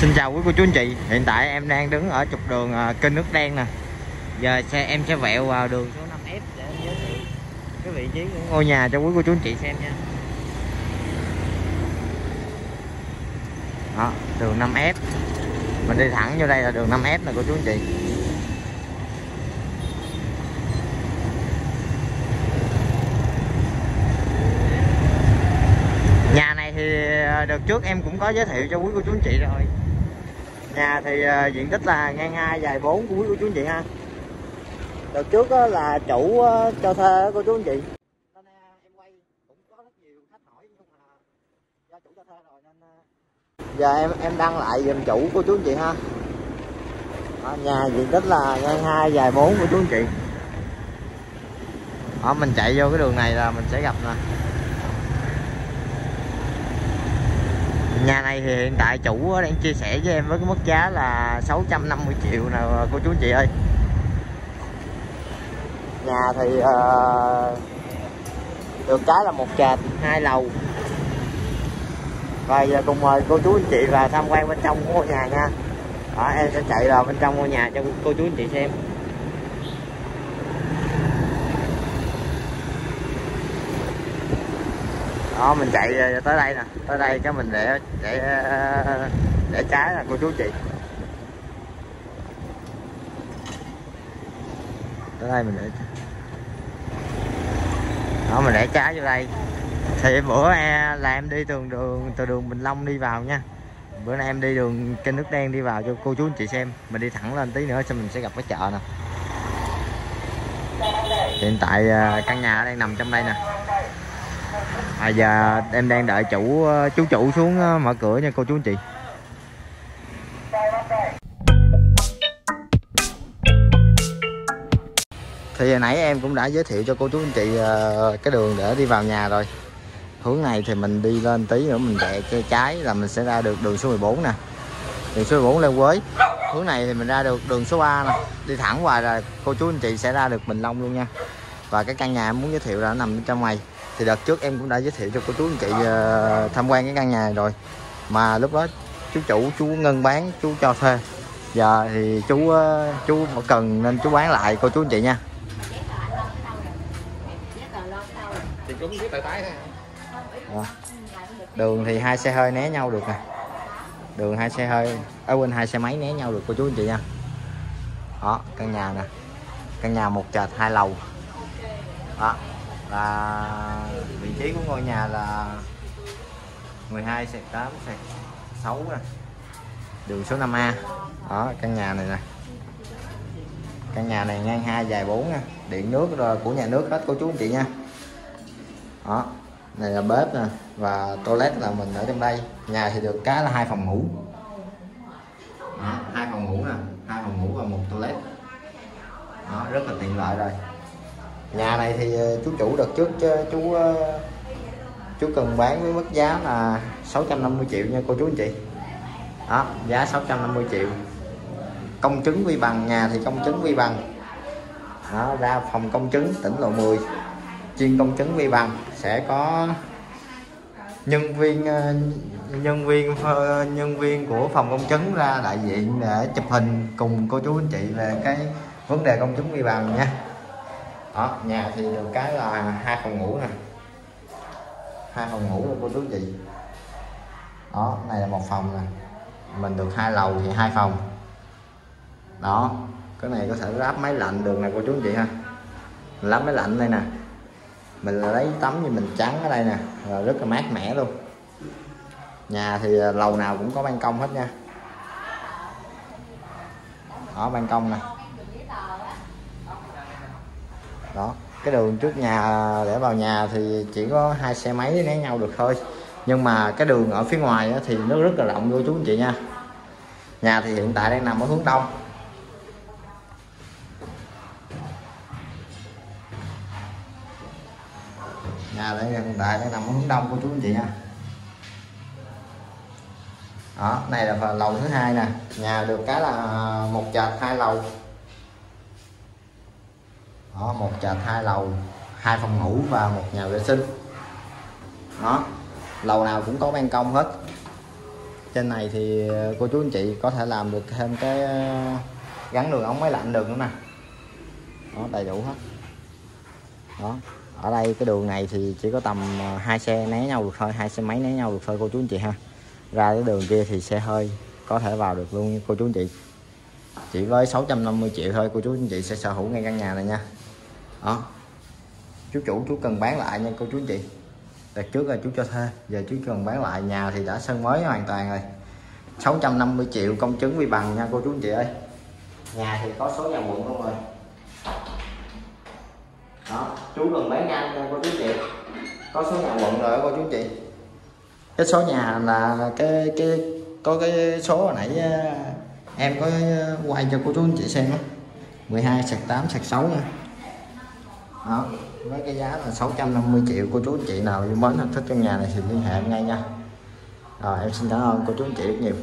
Xin chào quý cô chú anh chị. Hiện tại em đang đứng ở trục đường à, kênh nước đen nè. Giờ xe em sẽ vẹo vào đường số 5F để em giới thiệu cái vị trí của ngôi nhà cho quý cô chú anh chị xem nha. Đó, đường 5F Mình đi thẳng vô đây là đường 5F nè cô chú anh chị. Nhà này thì à, đợt trước em cũng có giới thiệu cho quý cô chú anh chị rồi. Nhà thì à, diện tích là ngang 2 dài 4 của quý cô chú anh chị ha. Đợt trước á, là chủ á, cho thuê cô chú anh chị. Nên à, em quay cũng có rất nhiều khách hỏi nhưng mà do chủ cho thuê rồi nên Giờ em em đăng lại giùm chủ cô chú anh chị ha. Đó, Nhà diện tích là ngang 2 dài 4 của chú anh chị. Đó, mình chạy vô cái đường này là mình sẽ gặp nè nhà này thì hiện tại chủ đang chia sẻ với em với cái mức giá là 650 triệu nè cô chú anh chị ơi. Nhà thì uh, được cái là một trệt hai lầu. Rồi giờ cùng mời cô chú anh chị vào tham quan bên trong của ngôi nhà nha. Đó, em sẽ chạy vào bên trong ngôi nhà cho cô chú anh chị xem. Đó, mình chạy ờ, tới đây nè. Tới đây cái mình để để ờ, để trái là cô chú chị. Tới đây mình để đó, mình để trái vô đây. Thì bữa là em đi từ đường từ đường Bình Long đi vào nha. Bữa nay em đi đường kênh nước đen đi vào cho cô chú anh chị xem. Mình đi thẳng lên tí nữa xong mình sẽ gặp cái chợ nè. Hiện tại ờ, căn nhà đang nằm trong đây nè à giờ em đang đợi chủ ờ, chú chủ xuống ờ, mở cửa nha cô chú anh chị. Thì hồi nãy em cũng đã giới thiệu cho cô chú anh chị ờ, cái đường để đi vào nhà rồi. Hướng này thì mình đi lên tí nữa mình rẽ cây trái là mình sẽ ra được đường số 14 nè. Đường số 14 lên Quế. Hướng này thì mình ra được đường số 3 nè. Đi thẳng hoài là cô chú anh chị sẽ ra được Bình Long luôn nha. Và cái căn nhà em muốn giới thiệu là nó nằm bên trong này thì đợt trước em cũng đã giới thiệu cho cô chú anh chị uh, tham quan cái căn nhà này rồi. Mà lúc đó chú chủ chú ngân bán chú cho thuê. Giờ thì chú uh, chú cần nên chú bán lại cô chú anh chị nha. Đó. đường thì hai xe hơi né nhau được nè. Đường hai xe hơi ở bên hai xe máy né nhau được cô chú anh chị nha. Đó căn nhà nè. Căn nhà một trệt hai lầu. Đó là vị trí của ngôi nhà là 12 sạc 8 sạc 6 nè. Đường số 5A đó, căn nhà này nè. Căn nhà này ngang 2 dài 4 nè. Điện nước rồi, của nhà nước hết, cô chú anh chị nha. Đó, này là bếp nè. Và toilet là mình ở trong đây. Nhà thì được cái là hai phòng ngủ. Hai phòng ngủ nè. Hai phòng ngủ và một toilet. Đó, rất là tiện lợi rồi nhà này thì ờ, chú chủ đợt trước chứ chú ờ, chú cần bán với mức giá là 650 triệu nha cô chú anh chị. Đó giá 650 triệu. Công chứng vi bằng nhà thì công chứng vi bằng. Đó, ra phòng công chứng tỉnh lộ 10 chuyên công chứng vi bằng sẽ có nhân viên nhân viên nhân viên của phòng công chứng ra đại diện để chụp hình cùng cô chú anh chị về cái vấn đề công chứng vi bằng nha đó, nhà thì được cái là hai phòng ngủ nè. Hai phòng ngủ của cô chú chị. Đó, này là một phòng nè. Mình được hai lầu thì hai phòng. Đó, cái này có thể lắp máy lạnh được nè, cô chú chị ha. Mình lắp máy lạnh đây nè. Mình lấy tấm như mình trắng ở đây nè rồi rất là mát mẻ luôn. Nhà thì à, lầu nào cũng có ban công hết nha. Đó, ban công nè đó, cái đường trước nhà để vào nhà thì chỉ có hai xe máy né nhau được thôi. Nhưng mà cái đường ở phía ngoài thì nó rất là rộng cô chú anh chị nha. Nhà thì hiện tại đang nằm ở hướng đông. Nhà đây hiện tại đang nằm ở hướng đông cô chú anh chị nha. Đó, này là lầu thứ hai nè. Nhà được cái là một trệt hai lầu đó, một trệt hai lầu, hai phòng ngủ và một nhà vệ sinh. Đó, lầu nào cũng có ban công hết. Trên này thì ờ, cô chú anh chị có thể làm được thêm cái ờ, gắn đường ống máy lạnh được nữa nè. Đó, đầy đủ hết. Đó, ở đây cái đường này thì chỉ có tầm ờ, hai xe né nhau được thôi, hai xe máy né nhau được thôi, cô chú anh chị ha. Ra cái đường kia thì xe hơi có thể vào được luôn cô chú anh chị chỉ với 650 triệu thôi, cô chú anh chị sẽ sở hữu ngay căn nhà này nha. Đó chú chủ, chú cần bán lại nha, cô chú anh chị. Đợt trước là chú cho thuê, giờ chú cần bán lại. Nhà thì đã sơn mới hoàn toàn rồi. 650 triệu công chứng vi bằng nha, cô chú anh chị ơi. Nhà thì có số nhà quận không rồi. Đó, chú cần bán nhanh nha, cô chú anh chị. Có số nhà quận rồi đó cô chú anh chị. Cái số nhà là cái cái, có cái số hồi nãy em có ờ, quay cho cô chú anh chị xem đó. 12 sạc 8 sạc 6 nha. Đó, với cái giá là 650 triệu, cô chú anh chị nào yêu mến thích trong nhà này thì liên hệ em ngay nha. Rồi, em xin cảm ơn cô chú anh chị rất nhiều.